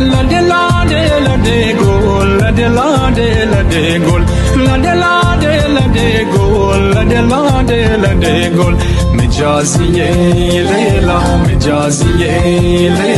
La de la de la de gol, la de la de la de gol, la de la de la de gol, la de la de la de gol. Mijaziye lela, mijaziye lela.